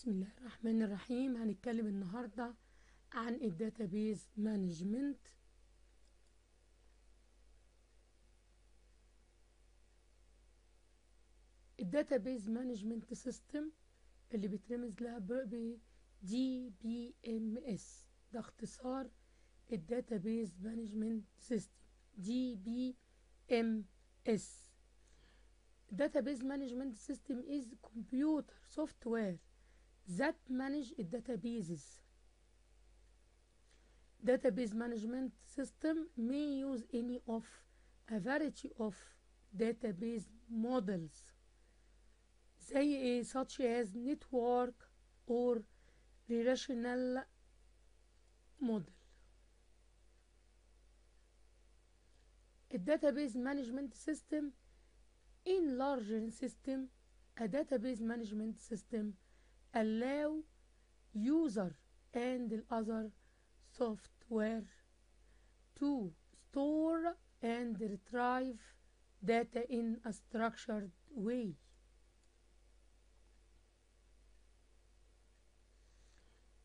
بسم الله الرحمن الرحيم. هنتكلم النهاردة عن ال database management ال database management system اللي بترمز لها ب DBMS ده اختصار ال database management system DBMS database management system is computer software. that manage databases database management system may use any of a variety of database models زي ايه such as network or relational model database management system in larger system a database management system allow user and other software to store and retrieve data in a structured way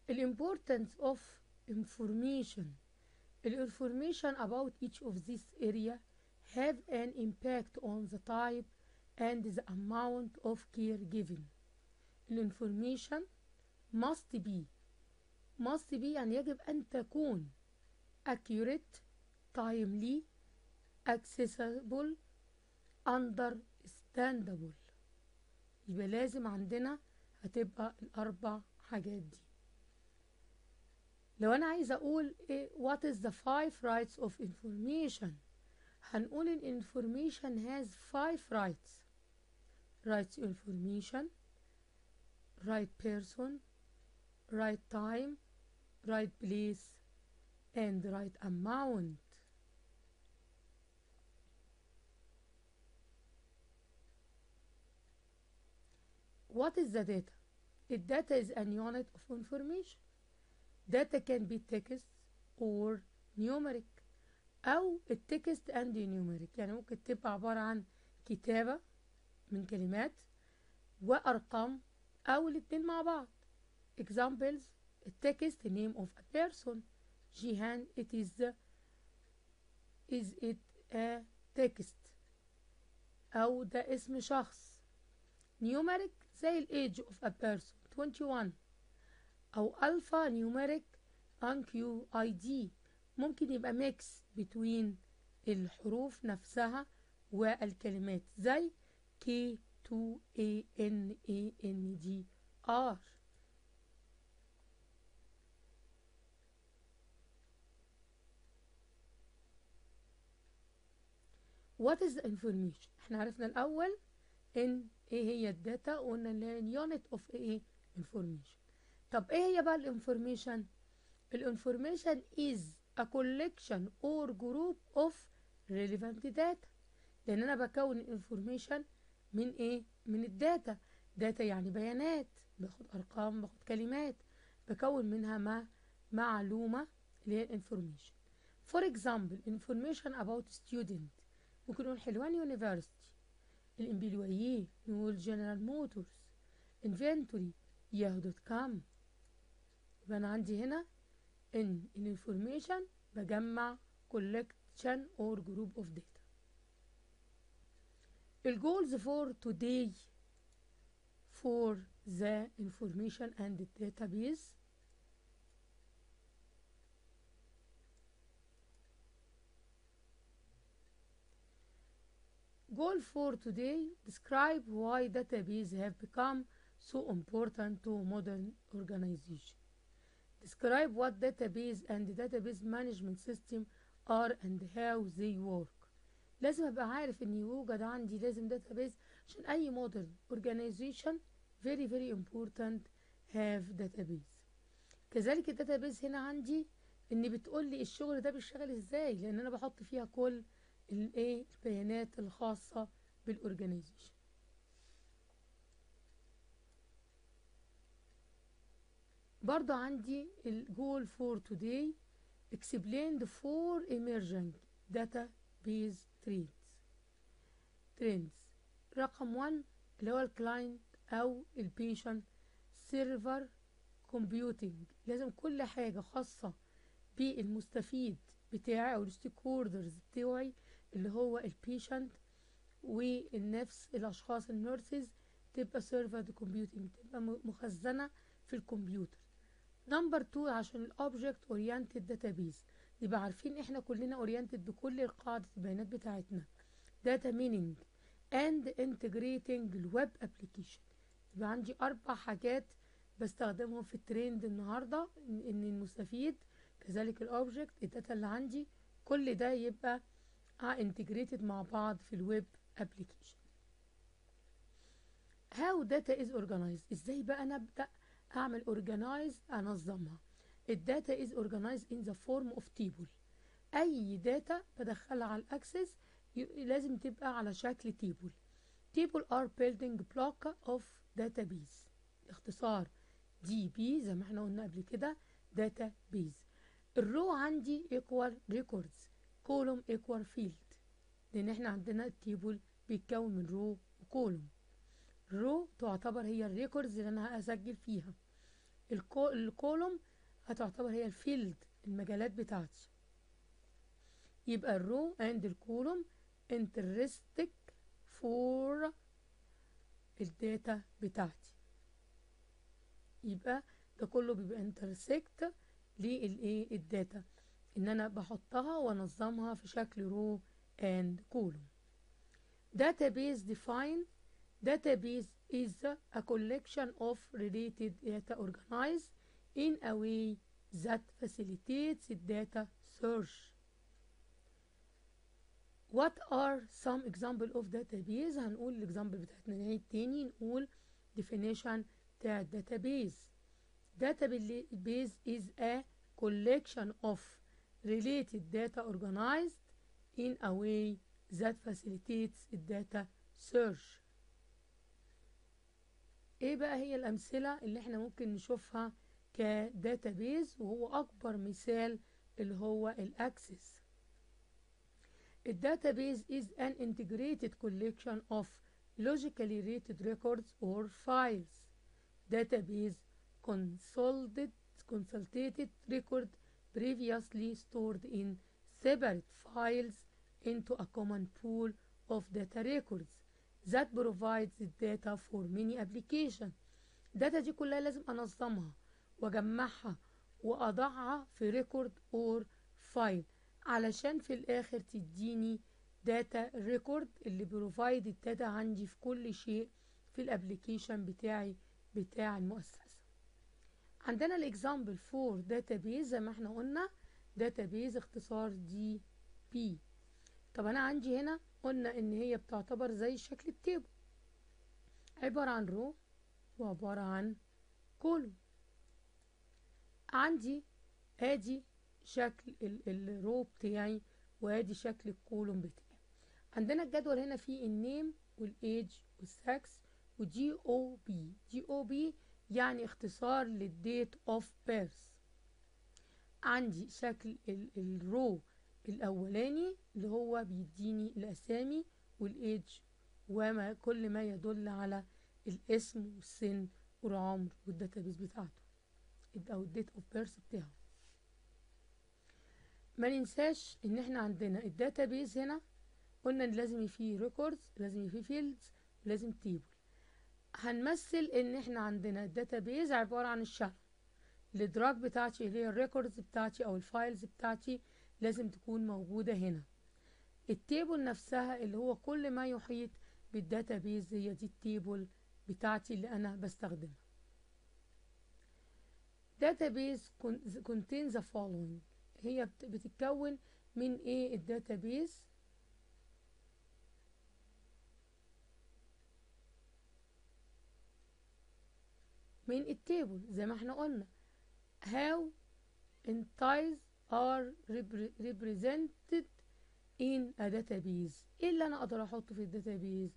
the importance of information the information about each of these area have an impact on the type and the amount of care given. Information must be must be يعني يجب أن تكون accurate, timely, accessible, understandable. يبقى لازم عندنا هتبقى الأربع حاجات دي. لو أنا عايزة أقول إيه what is the five rights of information هنقول ال information has five rights right to information right person right time right place and right amount what is the data the data is an unit of information data can be text or numeric او التكست اند نيوميريك يعني ممكن تبقى عبارة عن كتابة من كلمات وارقام أو الاتنين مع بعض. Examples التكست name of a person. جيهان it is is it a text? أو ده اسم شخص. Numeric زي الايج of a person 21 أو alpha numeric NQID ممكن يبقى mix بين الحروف نفسها والكلمات زي K 2 A N A N D R What is the information؟ إحنا عرفنا الأول إن إيه هي ال data وقلنا اللي هي unit of إيه information طب إيه هي بقى ال information؟ ال information is a collection or group of relevant data لأن أنا بكون ال information من إيه؟ من ال data. data يعني بيانات. باخد أرقام باخد كلمات. بكون منها ما؟ معلومة اللي هي ال information. for example information about student. ممكن نقول حلوان university ال employee نقول General Motors inventory Yahoo.com يبقى أنا عندي هنا إن ال information بجمع collection or group of data. الجولز for today for the information and the database goal for today describe why database have become so important to modern organization describe what database and database management system are and how they work لازم أبقى عارف إن يوجد عندي لازم database عشان أي modern organization very very important have database. كذلك الداتابيز هنا عندي إن بتقول لي الشغل ده بيشتغل إزاي لأن أنا بحط فيها كل الايه البيانات الخاصة بال organization برضو عندي ال goal for today explain the four emerging database trends trends رقم 1 اللي هو ال client أو ال patient server computing لازم كل حاجة خاصة بالمستفيد بتاعي أو ال stakeholders بتوعي اللي هو ال patient والنفس الأشخاص ال nurses تبقى server computing تبقى مخزنة في الكمبيوتر. number 2 عشان ال object oriented database يبقى عارفين إحنا كلنا oriented بكل قاعدة البيانات بتاعتنا. data mining and integrating ال web application يبقى عندي أربع حاجات بستخدمهم في الترند النهارده ان المستفيد كذلك ال object ال data اللي عندي. كل ده يبقى integrated مع بعض في ال web application how data is organized إزاي بقى أنا أبدأ أعمل organize أنظمها؟ ال data is organized in the form of table أي data بدخلها على ال Access لازم تبقى على شكل table. Table are building block of database. اختصار DB زي ما إحنا قلنا قبل كده database. ال row عندي equal records column equal field. لأن إحنا عندنا ال table بيتكون من row و column ال row تعتبر هي ال records اللي أنا هسجل فيها. ال column هتعتبر هي ال field المجالات بتاعتي يبقى ال row and ال column intersect for ال data بتاعتي. يبقى ده كله بيبقى intersect للإيه؟ ال data. إن أنا بحطها وأنظمها في شكل row and column. Database define database is a collection of related data organized in a way that facilitates data search what are some example of database هنقول الاكزامبل بتاعتنا نعيد تاني نقول definition بتاع database database is a collection of related data organized in a way that facilitates data search إيه بقى هي الامثله اللي إحنا ممكن نشوفها كداتابيز وهو اكبر مثال اللي هو الاكسس الداتابيز is an integrated collection of logically rated records or files database consulted consulted record previously stored in separate files into a common pool of data records that provides the data for many applications ال data دي كلها لازم انظمها واجمعها وأضعها في record or file علشان في الآخر تديني data record اللي provide ال data عندي في كل شيء في ال application بتاعي بتاع المؤسسة. عندنا ال example for database زي ما إحنا قلنا database اختصار DB طب أنا عندي هنا قلنا إن هي بتعتبر زي شكل ال table عبارة عن row وعبارة عن column عندي آدي شكل ال row بتاعي وآدي شكل ال column بتاعي. عندنا الجدول هنا فيه ال name وال age وال sex و DOB. DOB يعني اختصار لل date of birth عندي شكل ال row الأولاني اللي هو بيديني الأسامي والإيدج وما كل ما يدل على الاسم والسن والعمر وال database بتاعته. أو ال date of birth بتاعه. ما ننساش إن إحنا عندنا ال database هنا قلنا إن لازم فيه records لازم فيه fields لازم table هنمثل إن إحنا عندنا ال database عبارة عن الشرح. الادراك بتاعتي اللي هي ال records بتاعتي أو ال files بتاعتي لازم تكون موجودة هنا. ال table نفسها اللي هو كل ما يحيط بال database هي دي ال table بتاعتي اللي أنا بستخدمها. Database contains the following هي بتتكون من إيه ال database من ال table زي ما إحنا قلنا how entities are represented in a database إيه اللي أنا أقدر احطه في ال database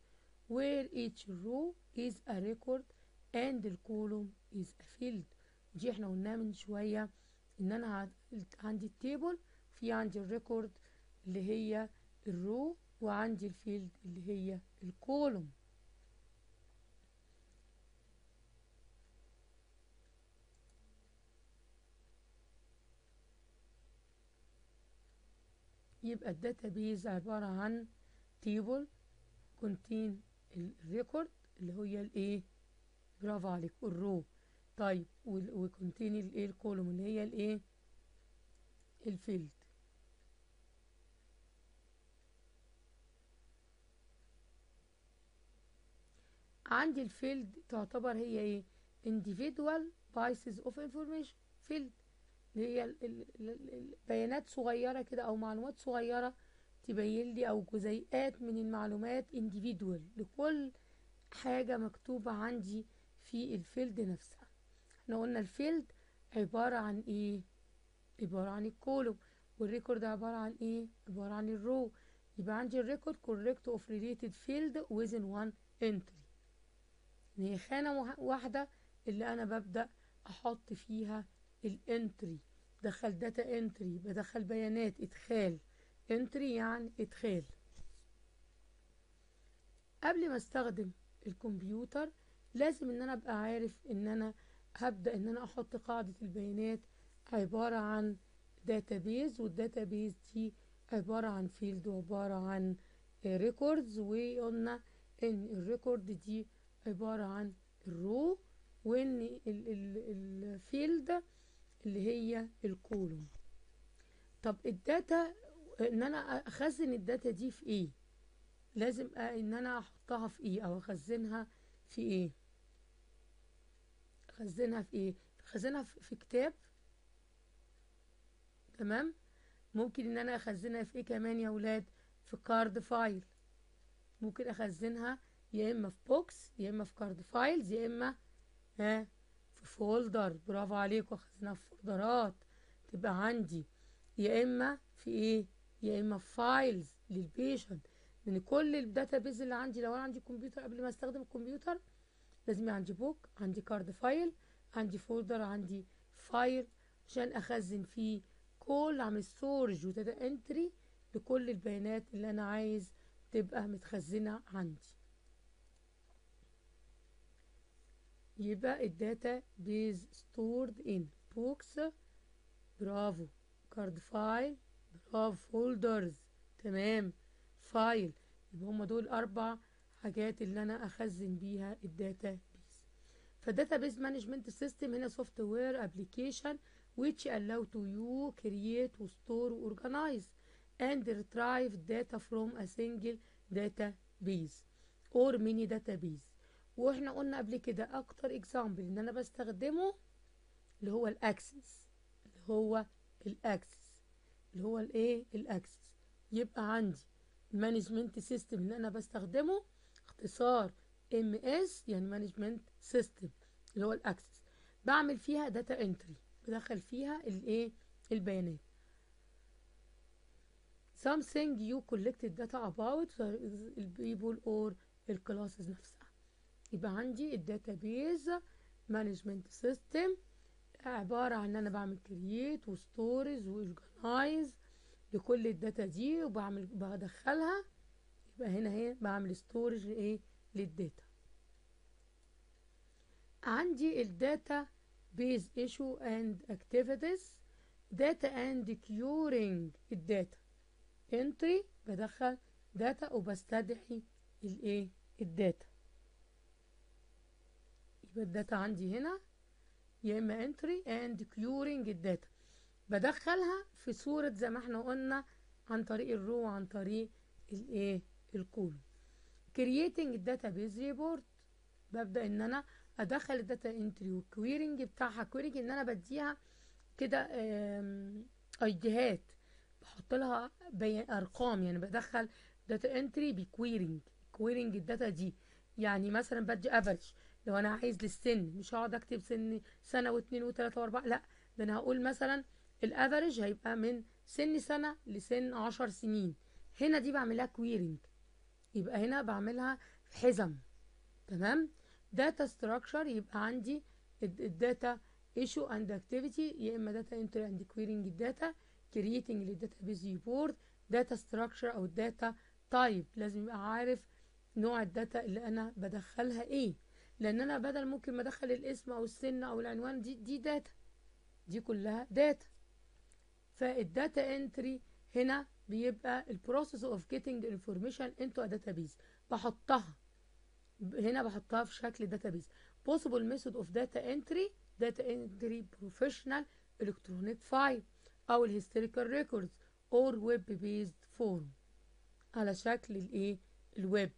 where each row is a record and the column is a field دي إحنا قلناها من شوية ان أنا عندي التيبل في عندي الريكورد اللي هي الرو وعندي الفيلد اللي هي الكولوم. يبقى ال database عبارة عن table contain ال record اللي هي الايه؟ برافو عليك ال row. طيب و contain الايه ال column اللي هي الايه؟ ال field. عندي ال field تعتبر هي إيه؟ individual pieces of information. field اللي هي بيانات صغيرة كده أو معلومات صغيرة تبين لي أو جزيئات من المعلومات individual لكل حاجة مكتوبة عندي في ال field نفسها. إحنا قلنا ال field عبارة عن إيه؟ عبارة عن ال column. وال record عبارة عن إيه؟ عبارة عن ال row. يبقى عندي ال record collect of related field within one entry. هي خانة واحدة اللي أنا ببدأ أحط فيها ال entry دخل data entry بدخل بيانات إدخال. entry يعني إدخال. قبل ما أستخدم الكمبيوتر لازم إن أنا أبقى عارف إن أنا هبدأ إن أنا أحط قاعدة البيانات عبارة عن database وال database دي عبارة عن field وعبارة عن records وقلنا إن ال record دي عبارة عن الرو وإن الفيلد اللي هي الكولوم طب الداتا إن أنا أخزن ال data دي في إيه؟ لازم إن أنا أحطها في إيه؟ أو أخزنها في إيه؟ اخزنها في إيه؟ اخزنها في كتاب. تمام؟ ممكن إن أنا أخزنها في إيه كمان يا ولاد؟ في card file ممكن أخزنها يا إما في books يا إما في card files يا إما ها في folder برافو عليكم أخزنها في فولدرات تبقى عندي. يا إما في إيه؟ يا إما في files لل patient. لأن كل ال database اللي عندي لو أنا عندي كمبيوتر قبل ما أستخدم الكمبيوتر لازم عندي book عندي card file عندي folder عندي file عشان أخزن فيه كل عمل storage و data entry لكل البيانات اللي أنا عايز تبقى متخزنة عندي. يبقى ال database stored in books برافو. card file برافو. folders تمام. file يبقى هما دول أربع حاجات اللي أنا أخزن بيها ال database فال database management system هنا software application which allow to you create store organize and retrieve data from a single database or mini database. وإحنا قلنا قبل كده أكتر example إن أنا بستخدمه اللي هو ال Access اللي هو ال Access اللي هو الايه ال Access يبقى عندي ال management system اللي أنا بستخدمه اختصار MS يعني management system اللي هو ال Access. بعمل فيها data entry بدخل فيها الايه البيانات. Something you collected data about. The people or ال classes نفسها. يبقى عندي ال database management system عبارة عن إن أنا بعمل create و stores و organize لكل ال data دي وبعمل بدخلها يبقى هنا هي بعمل storage لايه لل data. عندي ال database issue and activities data and querying ال data. entry بدخل data وبستدعي الايه ال data. يبقى ال data عندي هنا يا إما entry and querying ال data. بدخلها في صورة زي ما إحنا قلنا عن طريق ال row عن طريق الايه ال column creating ال database report ببدأ إن أنا أدخل ال data entry وال querying بتاعها querying إن أنا بديها كده IDهات. بحط لها أرقام يعني بدخل data entry ب querying querying ال data دي. يعني مثلا بدي average لو أنا عايز للسن مش هقعد أكتب سن سنة واثنين وثلاثه وأربعة لأ. ده أنا هقول مثلا ال average هيبقى من سن سنة لسن عشر سنين. هنا دي بعملها querying يبقى هنا بعملها حزم تمام؟ data structure يبقى عندي ال data issue and activity يا إما data entry and querying ال data creating لل database report data structure أو data type لازم يبقى عارف نوع ال data اللي أنا بدخلها إيه. لأن أنا بدل ممكن ما أدخل الاسم أو السن أو العنوان دي دي data دي كلها data فال data entry هنا بيبقى ال process of information into a database. بحطها. هنا بحطها في شكل database. possible method of data entry. data entry professional electronic file أو ال historical records or web based form. على شكل الايه الويب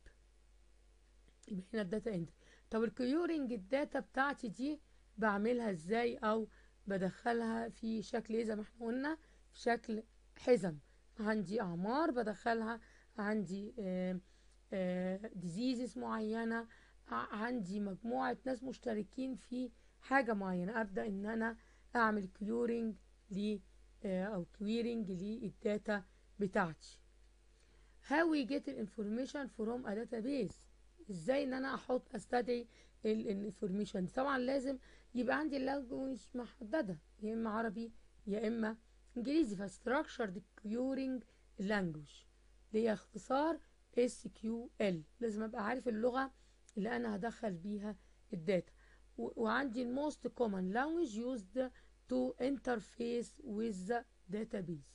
يبقى هنا ال data entry طب ال querying ال data بتاعتي دي بعملها إزاي؟ أو بدخلها في شكل إيه؟ زي ما إحنا قلنا في شكل حزم. عندي أعمار بدخلها عندي diseases معينة عندي مجموعة ناس مشتركين في حاجة معينة أبدأ إن أنا أعمل querying ل أو querying لل data بتاعتي. How we get information from a database إزاي إن أنا أحط أستدعي ال information طبعا لازم يبقى عندي ال language محددة يا إما عربي يا إما انجليزي ف structured querying language اللي هي اختصار ال لازم أبقى عارف اللغة اللي أنا هدخل بيها ال data. وعندي ال most common language used to interface with the database.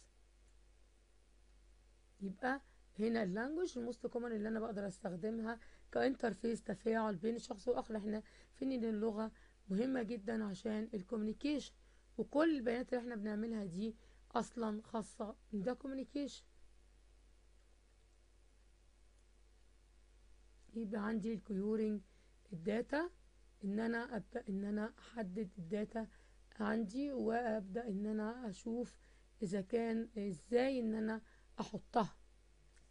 يبقى هنا ال language ال most common اللي أنا بقدر أستخدمها ك interface تفاعل بين الشخص والاخر إحنا فين إن اللغة مهمة جدا عشان ال communication وكل البيانات اللي إحنا بنعملها دي أصلا خاصة. ده communication يبقى عندي ال querying ال data إن أنا أبدأ إن أنا أحدد ال data عندي وأبدأ إن أنا أشوف إذا كان إزاي إن أنا أحطها.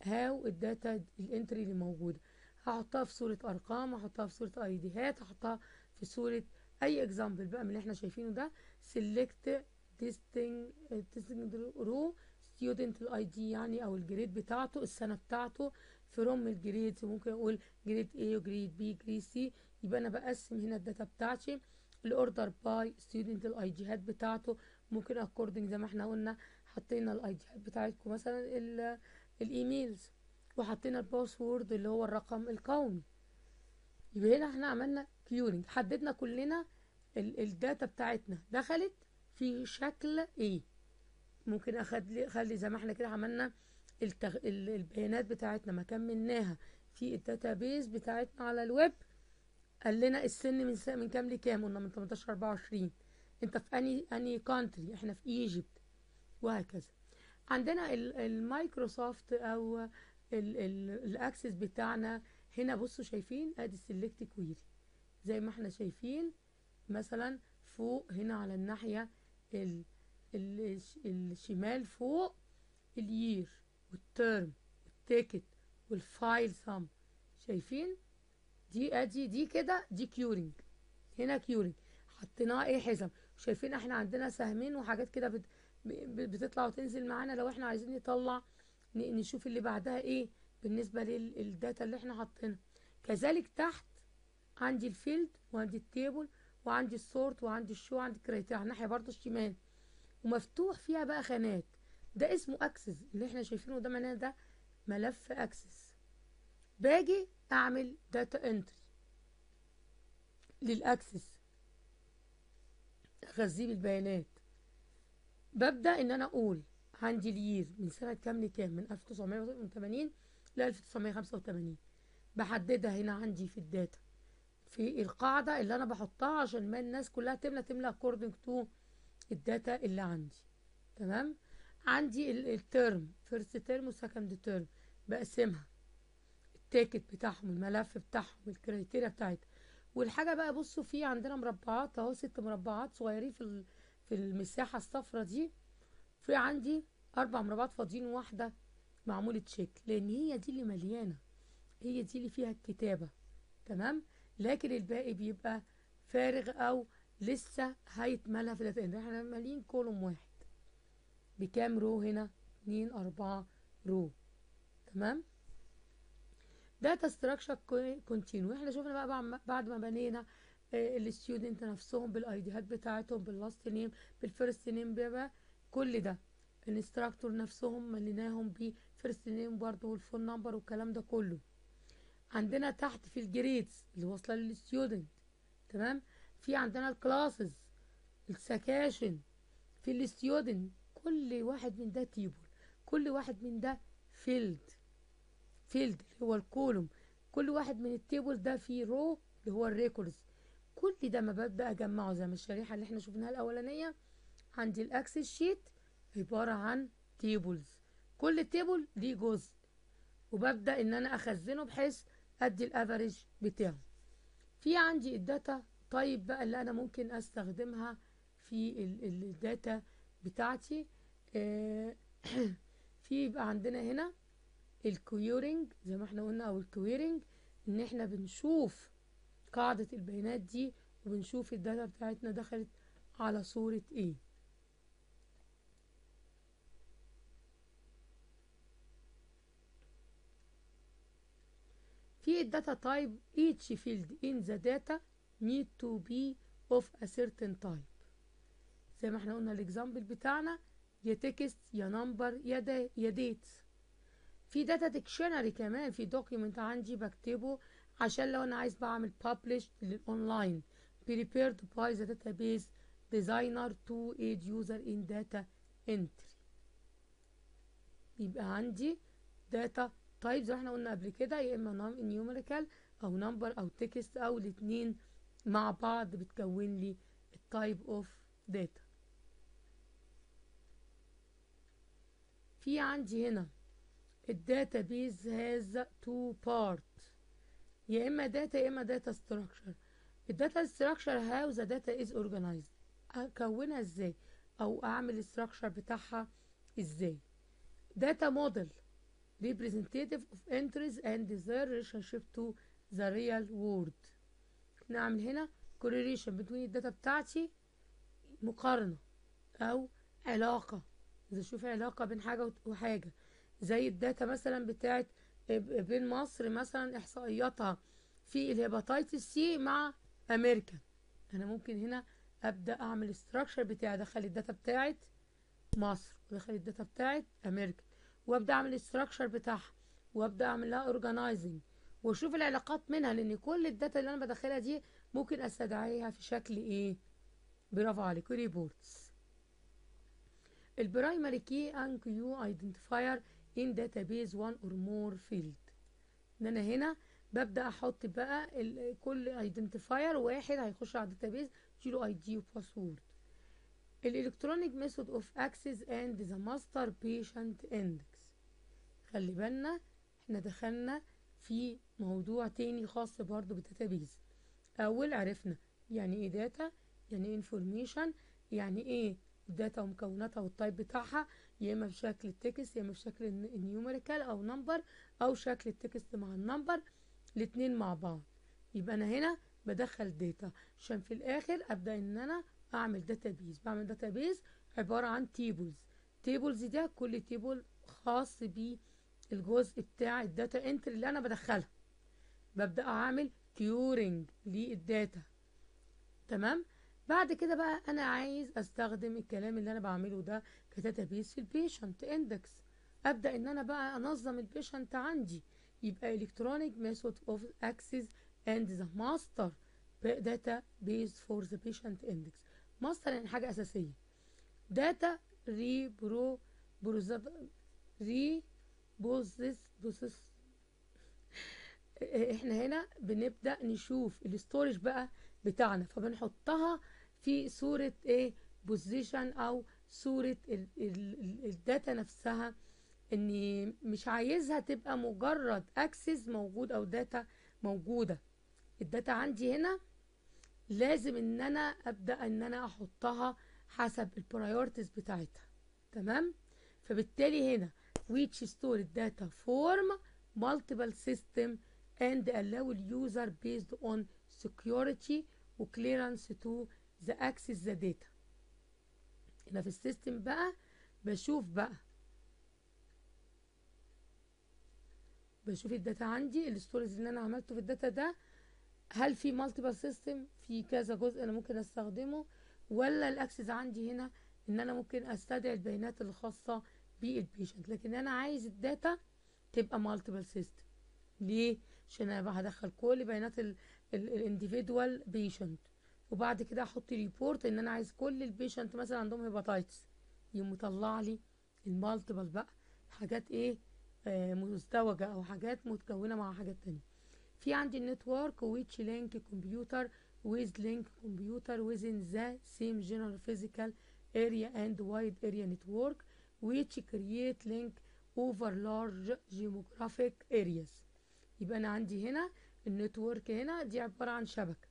how ال data ال entry اللي موجودة. هحطها في صورة أرقام هحطها في صورة ID هات هحطها في صورة أي example بقى من اللي إحنا شايفينه ده. select testing row student ال ID يعني أو ال grade بتاعته السنة بتاعته from ال grade ممكن أقول grade A و grade B grade C يبقى أنا بقسم هنا ال data بتاعتي ال order by student ال ID هات بتاعته. ممكن according زي ما إحنا قلنا حطينا ال ID هات بتاعتكم مثلا ال emails وحطينا ال password اللي هو الرقم القومي. يبقى هنا إحنا عملنا querying حددنا كلنا ال data بتاعتنا دخلت في شكل إيه؟ ممكن اخلي أخلي زي ما إحنا كده عملنا التغ... البيانات بتاعتنا. ما كملناها. في ال database بتاعتنا على الويب. قال لنا السن من س... من كام لكام؟ قلنا من 18 24 أنت في any any country إحنا في Egypt وهكذا. عندنا المايكروسوفت أو ال Access بتاعنا هنا. بصوا شايفين؟ أدي ال select query زي ما إحنا شايفين مثلا فوق هنا على الناحية ال ال الشمال فوق اليير والترم والتيكت والفايل سم شايفين؟ دي ادي دي كده دي querying هنا querying حطيناها إيه؟ حزم شايفين إحنا عندنا سهمين وحاجات كده بت بتطلع وتنزل معانا. لو إحنا عايزين نطلع نشوف اللي بعدها إيه بالنسبة للداتا اللي إحنا حاطينها. كذلك تحت عندي الفيلد وعندي التيبل وعندي السورت وعندي الشو وعندي الكريتيريا على الناحية برضو الشمال. ومفتوح فيها بقى خانات. ده اسمه Access. اللي إحنا شايفينه ده معناه ده ملف Access. باجي أعمل data entry لل Access. اغذيه بالبيانات. ببدأ إن أنا أقول عندي ال year من سنة كام لكام؟ من 1980 ل 1985 بحددها هنا عندي في ال data. في القاعدة اللي أنا بحطها عشان ما الناس كلها تملى تملى according to ال data اللي عندي. تمام؟ عندي ال term first term و second term بقسمها. ال ticket بتاعهم الملف بتاعهم ال criteria بتاعتها والحاجة بقى بصوا في عندنا مربعات أهو ست مربعات صغيرين في في المساحة الصفراء دي. في عندي أربع مربعات فاضيين واحدة معمولة check لأن هي دي اللي مليانة. هي دي اللي فيها الكتابة. تمام؟ لكن الباقي بيبقى فارغ أو لسه هيتملى في ال data إحنا مالين column واحد. بكام row هنا؟ اتنين أربعة row. تمام؟ data structure continue إحنا شفنا بقى بعد ما بنينا ال student نفسهم بال ID هات بتاعتهم بال last name بال first name بقى كل ده. ال instructor نفسهم مليناهم ب first name برضه وال phone number والكلام ده كله. عندنا تحت في ال grades اللي واصلة لل student تمام؟ في عندنا ال classes ال sections في ال student كل واحد من ده table كل واحد من ده field field اللي هو ال column كل واحد من ال table ده فيه row اللي هو ال records. كل ده ما ببدأ أجمعه زي ما الشريحة اللي إحنا شفناها الأولانية. عندي ال access sheet عبارة عن tables كل table ليه جزء وببدأ إن أنا أخزنه بحيث أدي ال average بتاعه. في عندي الداتا type بقى اللي أنا ممكن أستخدمها في الداتا بتاعتي. آه في يبقى عندنا هنا ال querying زي ما إحنا قلنا أو ال querying إن إحنا بنشوف قاعدة البيانات دي وبنشوف الداتا بتاعتنا دخلت على صورة إيه. في ال data type each field in the data need to be of a certain type. زي ما إحنا قلنا ال example بتاعنا يا text يا number يا دا يا date في data dictionary كمان في document عندي بكتبه عشان لو أنا عايز بعمل publish لل online prepared by the database designer to aid user in data entry. يبقى عندي data type زي ما إحنا قلنا قبل كده يا إما numerical أو number أو text أو الاتنين مع بعض بتكون لي ال type of data في عندي هنا ال database has two part يا إما داتا يا إما data structure ال data structure how the data is organized أكونها إزاي؟ أو أعمل ال structure بتاعها إزاي؟ data model representative of entries and their relationship to the real world. نعمل هنا correlation between الداتا بتاعتي مقارنة أو علاقة. إذا شوف علاقة بين حاجة وحاجة. زي الداتا مثلا بتاعت بين مصر مثلا إحصائياتها في ال hepatitis C مع أمريكا. أنا ممكن هنا أبدأ أعمل ال structure بتاعي أدخل الداتا بتاعت مصر وأدخل الداتا بتاعت أمريكا. وابدأ أعمل ال structure بتاعها وأبدأ أعمل لها organizing وأشوف العلاقات منها لأن كل الداتا اللي أنا بدخلها دي ممكن أستدعيها في شكل إيه؟ برافو عليك reports ال primary key unique identifier in database 1 or more field إن أنا هنا ببدأ أحط بقى كل identifier واحد هيخش على ال database له ID و password ال electronic method of access and the master patient index خلي بالنا إحنا دخلنا في موضوع تاني خاص برضو بال database. أول عرفنا يعني إيه داتا يعني إيه information يعني إيه الداتا ومكوناتها وال type بتاعها يا إما بشكل ال text يا إما بشكل ال numerical أو number أو شكل ال text مع ال number الاتنين مع بعض. يبقى أنا هنا بدخل داتا عشان في الآخر أبدأ إن أنا أعمل database بعمل database عبارة عن tables tables ده كل table خاص بالجزء بتاع ال data enter اللي أنا بدخلها. ببدأ أعمل querying للداتا. تمام؟ بعد كده بقى أنا عايز أستخدم الكلام اللي أنا بعمله ده ك database في ال patient index أبدأ إن أنا بقى أنظم ال patient عندي. يبقى الكترونيك ميثود اوف اكسس اند ذا ماستر داتا بيز فور ذا بيشنت اندكس ماستر يعني حاجة أساسية. داتا ري برو ري بوزس بوزس إحنا هنا بنبدأ نشوف الاستورج بقى بتاعنا فبنحطها في صورة إيه بوزيشن أو ال الداتا نفسها اني مش عايزها تبقى مجرد access موجود أو داتا موجودة. الداتا عندي هنا لازم إن أنا أبدأ إن أنا أحطها حسب ال priorities بتاعتها. تمام؟ فبالتالي هنا which store data form multiple system and allow user based on security و clearance to the access the data. هنا في ال system بقى بشوف بقى. بشوف الداتا عندي ال storage اللي أنا عملته في الداتا ده. هل في multiple system في كذا جزء أنا ممكن أستخدمه. ولا ال access عندي هنا إن أنا ممكن أستدعي البيانات الخاصة بال patient لكن أنا عايز الداتا تبقى multiple system ليه؟ عشان أنا هدخل كل بيانات ال individual patient وبعد كده أحط report إن أنا عايز كل ال patient مثلا عندهم hepatitis يقوم مطلع لي ال multiple بقى حاجات إيه؟ آه مزدوجة أو حاجات متكونة مع حاجات تانية. في عندي ال network which link computer with link computer within the same general physical area and wide area network. Which create link over large geographic areas. يبقى أنا عندي هنا ال network هنا دي عبارة عن شبكة.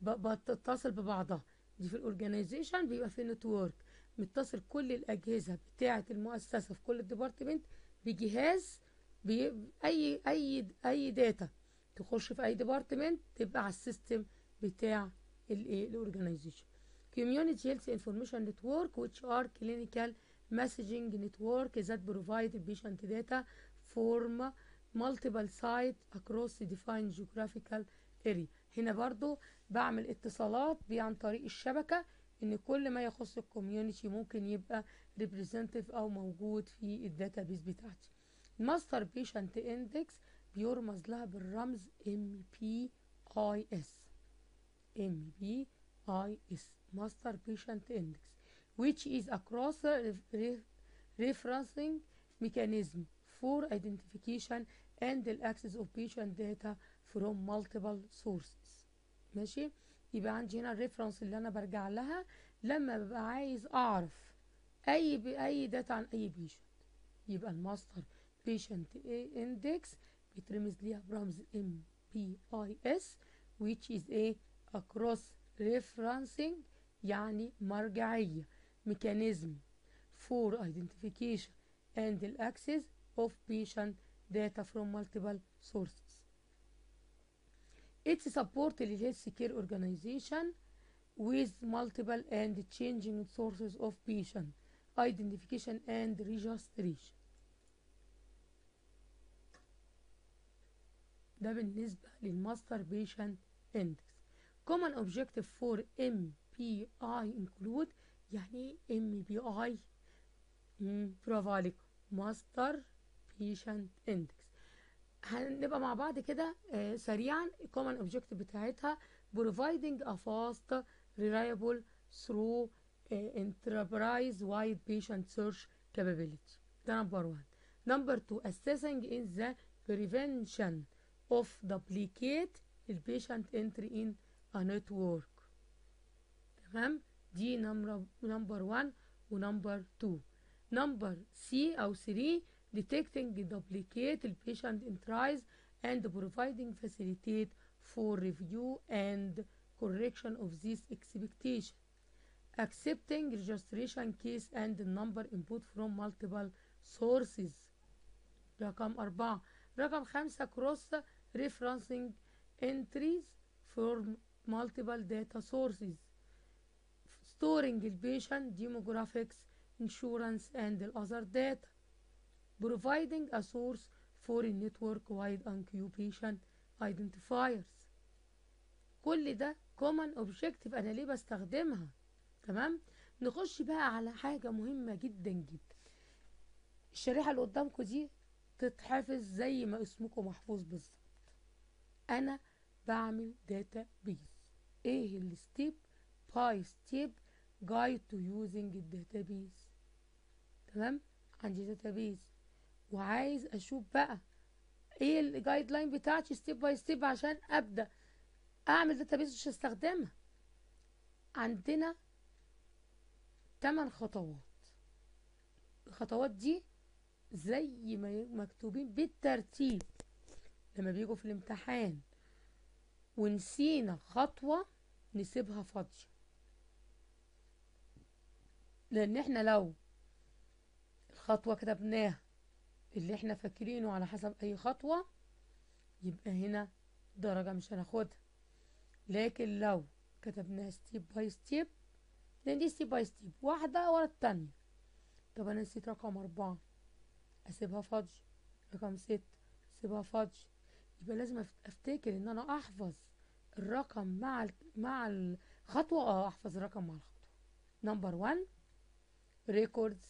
بتتصل ببعضها. دي في ال organization بيبقى في network متصل كل الأجهزة بتاعة المؤسسة في كل department بجهاز بي... أي أي أي data تخش في أي department تبقى على ال system بتاع الايه ال organization community health information network which are clinical messaging network that provide patient data from multiple sites across defined geographical area هنا برضو بعمل اتصالات عن طريق الشبكة ان كل ما يخص ال community ممكن يبقى representative أو موجود في ال database بتاعتي ال master patient index بيرمز لها بالرمز MPIS MPIS Master Patient Index which is a cross referencing mechanism for identification and the access of patient data from multiple sources. ماشي؟ يبقى عندي هنا ال reference اللي أنا برجع لها. لما ببقى عايز أعرف أي ب... أي data عن أي patient يبقى ال master patient index بيترمز ليها برمز MPIS which is a cross referencing يعني مرجعية. mechanism for identification and the access of patient data from multiple sources. It supports the health care organization with multiple and changing sources of patient identification and registration. ده بالنسبة للماستر بيشنت اندكس common objective for MPI include يعني إيه MPI برافو عليكم ماستر بيشنت اندكس هنبقى مع بعض كده آه سريعا common objective بتاعتها a fast reliable through uh, enterprise wide patient search capability ده number one number two assessing in the prevention of duplicate البيشنت entry in a network تمام دي نمبر نمبر 1 ونمبر 2 نمبر سي او 3 detecting duplicate البيشنت entries and providing facilitate for review and correction of this expectation accepting registration case and number input from multiple sources رقم أربعة رقم خمسة cross referencing entries from multiple data sources Storing the patient demographics insurance and other data providing a source for a network-wide incubation identifiers كل ده common objective أنا ليه بستخدمها تمام نخش بقى على حاجة مهمة جدا جدا الشريحة اللي قدامكم دي تتحفظ زي ما اسمكم محفوظ بالظبط أنا بعمل database إيه ال step by step guide to using ال database تمام؟ عندي database وعايز أشوف بقى إيه ال guideline بتاعتي step by step عشان أبدأ أعمل داتابيز مش هستخدمها. عندنا 8 خطوات. الخطوات دي زي ما مكتوبين بالترتيب. لما بيجوا في الامتحان ونسينا خطوة نسيبها فاضية. لأن إحنا لو الخطوة كتبناها اللي إحنا فاكرينه على حسب أي خطوة يبقى هنا درجة مش هناخدها. لكن لو كتبناها step by step لأن دي step by step واحدة ورا التانية. طب أنا نسيت رقم أربعة أسيبها فاضية رقم ست أسيبها فاضية يبقى لازم أفتكر إن أنا أحفظ الرقم مع. مع الخطوة آه أحفظ الرقم مع الخطوة. number 1 records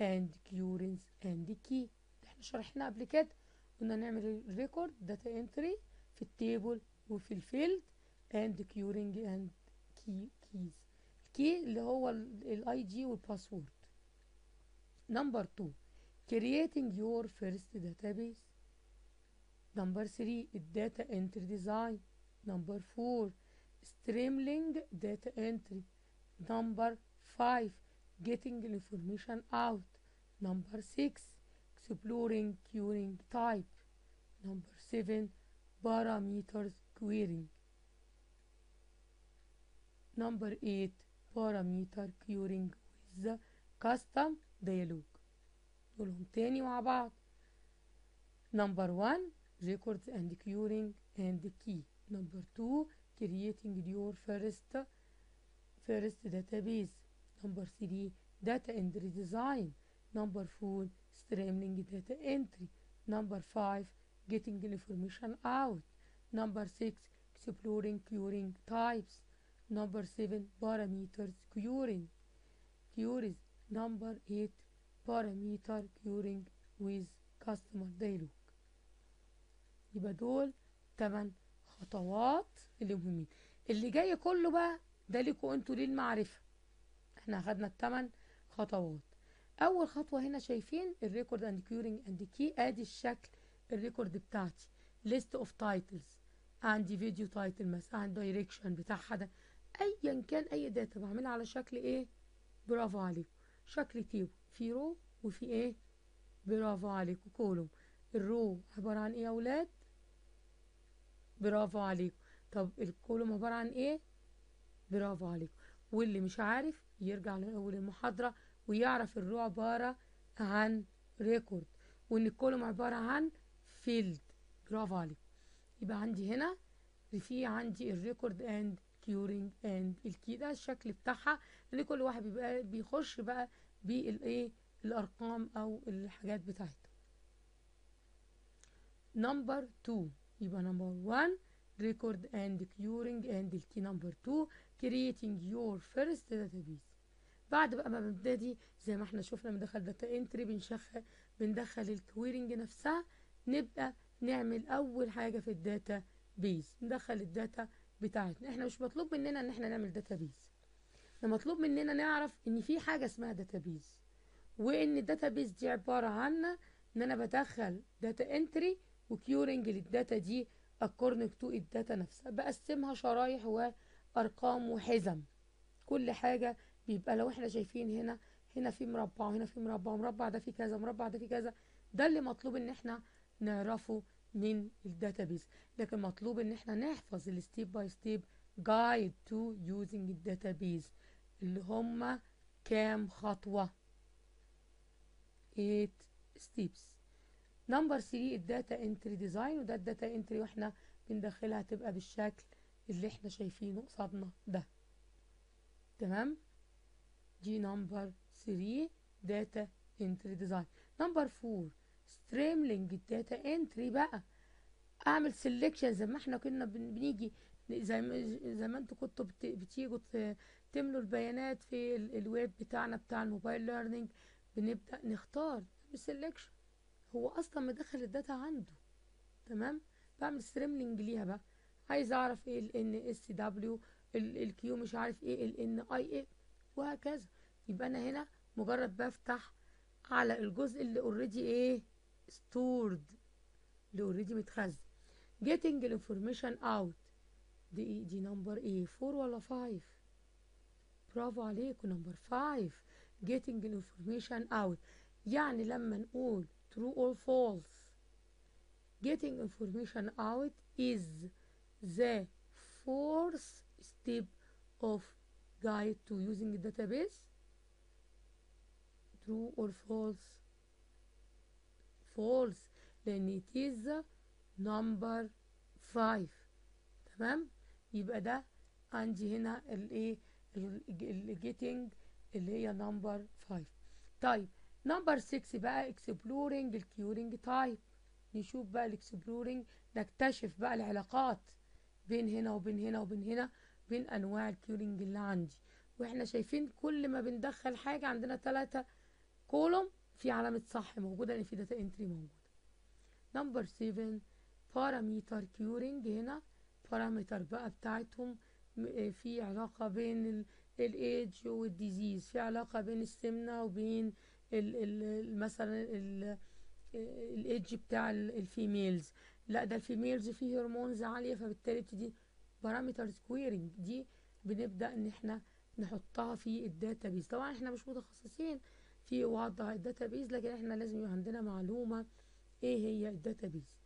and querying and key إحنا شرحنا قبل كده قلنا نعمل ال record data entry في ال table وفي ال field and querying and key keys ال key اللي هو ال ID وال password number 2 creating your first database number 3 data entry design number 4 streamlining data entry number 5 getting information out number 6 exploring querying type number 7 parameters querying number 8 parameter querying with custom dialog نقولهم تاني مع بعض number 1 records and querying and key number 2 creating your first first database Number 3 data entry design number 4 streaming data entry number 5 getting information out number 6 exploring querying types number 7 parameters querying queries number 8 parameter querying with customer dialog يبقى دول 8 خطوات اللي مهمين اللي جاي كله بقى ده ليكوا أنتوا للمعرفة إحنا اخدنا الثمان خطوات. أول خطوة هنا شايفين ال record and querying and key آدي الشكل ال record بتاعتي. list of titles عندي video title مثلا عندي direction بتاعها ده. ايا كان أي data بعملها على شكل إيه؟ برافو عليكم. شكل table في row وفي إيه؟ برافو عليكم. column ال row عبارة عن إيه يا أولاد؟ برافو عليكم. طب ال column عبارة عن إيه؟ برافو عليكم. واللي مش عارف يرجع لأول المحاضرة ويعرف ال row عبارة عن record وإن ال column عبارة عن field برافو عليكم. يبقى عندي هنا في عندي ال record and querying and ال key ده الشكل بتاعها ان كل واحد بيبقى بيخش بقى بالايه الأرقام أو الحاجات بتاعته. number 2 يبقى number 1 record and querying and ال key number 2 creating your first database. بعد بقى ما بنبتدي زي ما إحنا شفنا بندخل data entry بنشغل بندخل ال querying نفسها نبقى نعمل أول حاجة في ال database ندخل ال data بتاعتنا. إحنا مش مطلوب مننا إن إحنا نعمل database مطلوب مننا نعرف إن في حاجة اسمها database وإن ال database دي عبارة عن إن أنا بدخل data entry و querying لل data دي according to ال data نفسها بقسمها شرايح وأرقام وحزم. كل حاجة بيبقى لو إحنا شايفين هنا هنا في مربع وهنا في مربع مربع ده في كذا مربع ده في كذا. ده اللي مطلوب إن إحنا نعرفه من ال database لكن مطلوب إن إحنا نحفظ ال step by step guide to using ال database اللي هم كام خطوة. 8 steps number 3 ال data entry design وده ال data entry وإحنا بندخلها تبقى بالشكل اللي إحنا شايفينه قصادنا ده. تمام؟ دي number 3 data entry design. number 4 streamlining ال data entry بقى. اعمل selection زي ما إحنا كنا بنيجي زي ما زي ما أنتوا كنتوا بت- بتيجوا تملوا البيانات في ال- الweb بتاعنا بتاع ال mobile learning بنبدأ نختار selection هو أصلا مدخل ال data عنده. تمام؟ بعمل streamlining ليها بقى. عايز أعرف إيه ال NSW الـ queue مش عارف إيه ال NA إيه وهكذا. يبقى أنا هنا مجرد بفتح على الجزء اللي already إيه stored اللي already متخزن. Getting information out. دي إيه؟ دي number إيه؟ 4 ولا 5 برافو عليكم number 5 getting information out. يعني لما نقول true or false getting information out is the fourth step of guide to using the database true or false false لان it is number 5 تمام يبقى ده عندي هنا الايه الجيتنج اللي هي نمبر 5 طيب نمبر 6 بقى exploring الكيورنج تايب نشوف بقى ال exploring نكتشف بقى العلاقات بين هنا وبين هنا وبين هنا بين أنواع ال querying اللي عندي. وإحنا شايفين كل ما بندخل حاجة عندنا ثلاثة column في علامة صح موجودة لأن في data entry موجودة. number 7 parameter querying هنا. parameter بقى بتاعتهم م- في علاقة بين ال age وال disease في علاقة بين السمنة وبين ال مثلا الإيدج بتاع ال females لا ده ال females فيه hormones عالية فبالتالي بتدي parameters querying دي بنبدأ إن إحنا نحطها في ال database طبعا إحنا مش متخصصين في وضع ال database لكن إحنا لازم يبقى عندنا معلومة إيه هي ال database